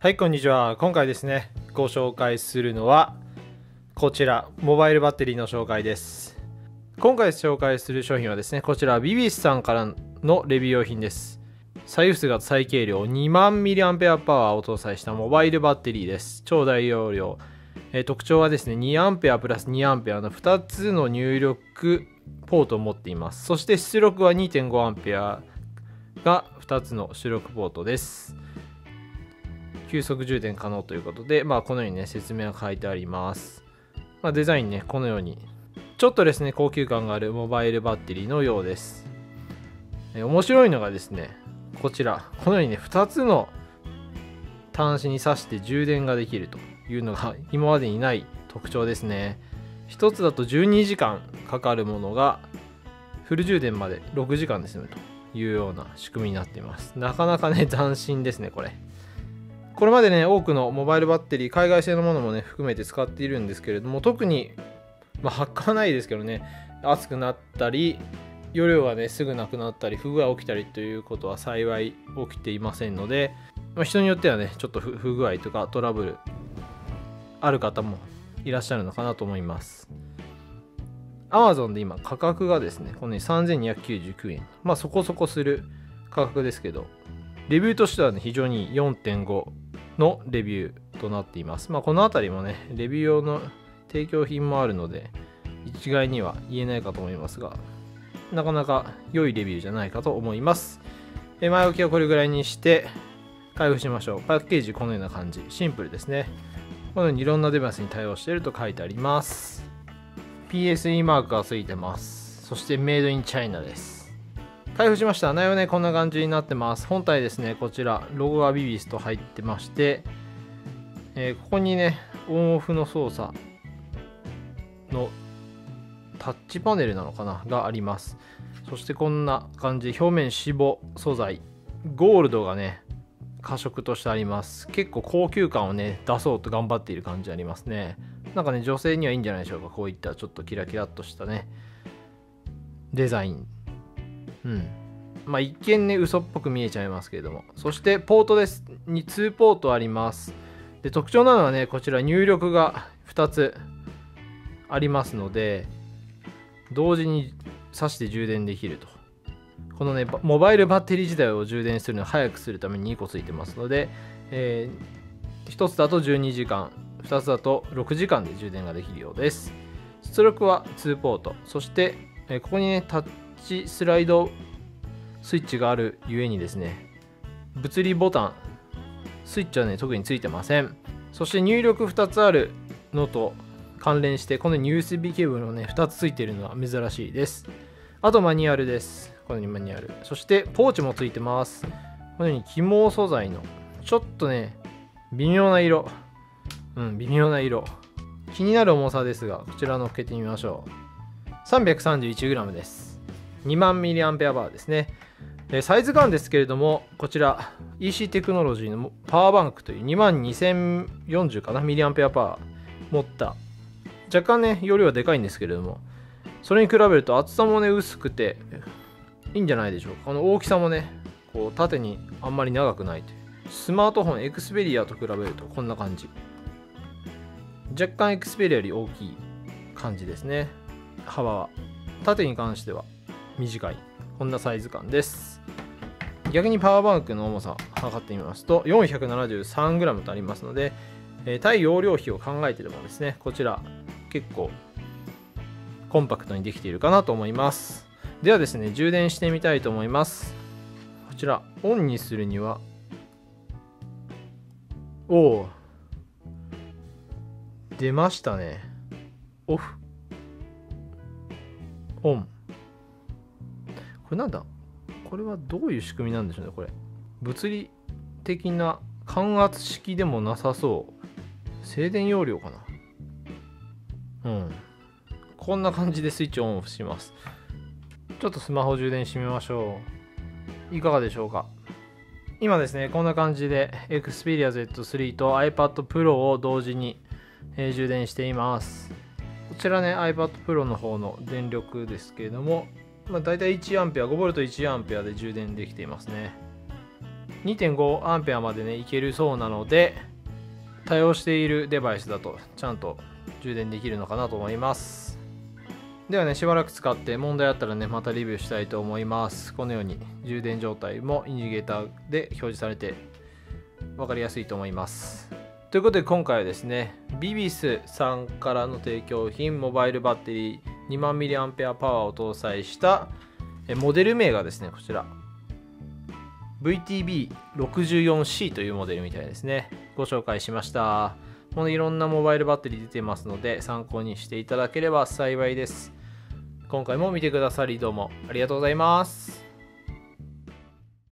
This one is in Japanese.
はい、こんにちは。今回ですね、ご紹介するのは、こちら、モバイルバッテリーの紹介です。今回紹介する商品はですね、こちら、ビビスさんからのレビュー用品です。最薄型最軽量2万 mAh パワーを搭載したモバイルバッテリーです。超大容量。え特徴はですね、2A プラス 2A の2つの入力ポートを持っています。そして出力は 2.5A が2つの出力ポートです。急速充電可能ということで、まあ、このようにね、説明が書いてあります。まあ、デザインね、このように、ちょっとですね、高級感があるモバイルバッテリーのようです。え面白いのがですね、こちら、このようにね、2つの端子に挿して充電ができるというのが今までにない特徴ですね。1つだと12時間かかるものが、フル充電まで6時間で済むというような仕組みになっています。なかなかね、斬新ですね、これ。これまでね、多くのモバイルバッテリー、海外製のものもね、含めて使っているんですけれども、特に、まあ、発火はないですけどね、熱くなったり、容量がね、すぐなくなったり、不具合起きたりということは幸い起きていませんので、まあ、人によってはね、ちょっと不具合とかトラブルある方もいらっしゃるのかなと思います。Amazon で今価格がですね、このように3299円。まあそこそこする価格ですけど、レビューとしてはね、非常に4.5のレビューとなっています。まあこのあたりもね、レビュー用の提供品もあるので、一概には言えないかと思いますが、なかなか良いレビューじゃないかと思います。え前置きはこれぐらいにして、開封しましょう。パッケージこのような感じ。シンプルですね。このようにいろんなデバイスに対応していると書いてあります。PSE マークがついてます。そしてメイドインチャイナです。開封しました。内容ね、こんな感じになってます。本体ですね、こちら、ロゴがビビスと入ってまして、えーここにね、オンオフの操作のタッチパネルなのかな？があります。そしてこんな感じ、表面脂肪素材、ゴールドがね、過色としてあります。結構高級感をね、出そうと頑張っている感じありますね。なんかね、女性にはいいんじゃないでしょうか。こういったちょっとキラキラっとしたね、デザイン。うん。まあ一見ね、嘘っぽく見えちゃいますけれども。そしてポートです。に2ポートあります。で、特徴なのはね、こちら入力が2つありますので、同時に挿して充電できると。このね、モバイルバッテリー自体を充電するのを早くするために2個ついてますので、え1つだと12時間、2つだと6時間で充電ができるようです。出力は2ポート、そして、えーここにね、タッチスライドスイッチがあるゆえにですね、物理ボタン、スイッチはね、特についてません。そして入力2つあるのと関連して、この USB ケーブルのね、2つついているのは珍しいです。あとマニュアルです。このようにマニュアル。そしてポーチもついてます。このように起毛素材の、ちょっとね、微妙な色。うん、微妙な色。気になる重さですが、こちら乗っけてみましょう。331g です。2万 mAh ですね。えサイズ感ですけれども、こちら EC テクノロジーのパワーバンクという22040かなミリアンペアパー持った。若干ね、容量はでかいんですけれども、それに比べると厚さもね、薄くて、いいんじゃないでしょうか。この大きさもね、こう縦にあんまり長くないという。スマートフォン、エクスペリアと比べるとこんな感じ。若干エクスペリアより大きい感じですね。幅は。縦に関しては短い。こんなサイズ感です。逆にパワーバンクの重さ測ってみますと 473g とありますので、えー対容量比を考えてでもですね、こちら結構コンパクトにできているかなと思います。ではですね、充電してみたいと思います。こちら、オンにするには、おお、出ましたね。オフ。オン。これなんだこれはどういう仕組みなんでしょうね、これ。物理的な感圧式でもなさそう。静電容量かなうん。こんな感じでスイッチオンオフします。ちょっとスマホ充電してみましょう。いかがでしょうか今ですね、こんな感じで Xperia Z3 と iPad Pro を同時に、充電しています。こちらね、iPad Pro の方の電力ですけれども、まあ、大体 1A、5V1A で充電できていますね。2.5A までねいけるそうなので対応しているデバイスだとちゃんと充電できるのかなと思います。ではねしばらく使って問題あったらねまたレビューしたいと思います。このように充電状態もインジゲーターで表示されて分かりやすいと思います。ということで今回はですねビビスさんからの提供品モバイルバッテリー2万ミリアンペアパワーを搭載したモデル名がですねこちら。VTB64C というモデルみたいですね。ご紹介しました。このいろんなモバイルバッテリー出てますので参考にしていただければ幸いです。今回も見てくださりどうもありがとうございます。